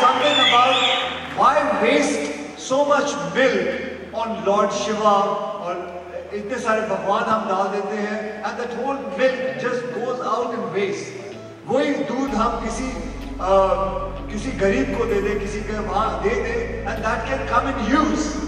something about why waste so much milk on Lord Shiva or इतने सारे भगवान हम डाल देते हैं and that whole milk just goes out in waste. वही दूध हम किसी uh, किसी गरीब को दे दे किसी के वहाँ दे दे and that can come in use.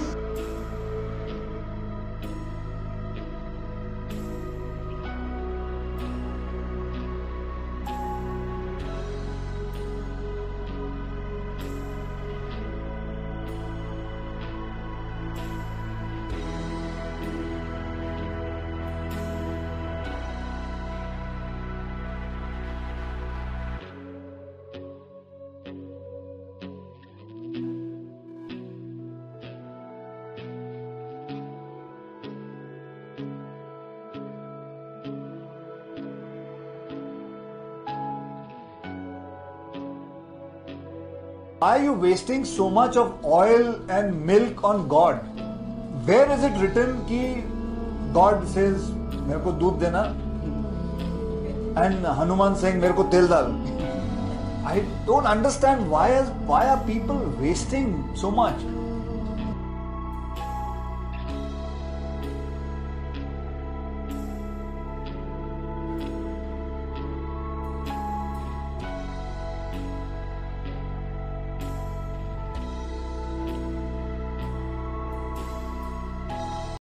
Are you wasting so much of oil and milk on God? Where is it written कि God says मेरे को दूध देना and Hanuman saying मेरे को तेल डाल I don't understand why is why are people wasting so much?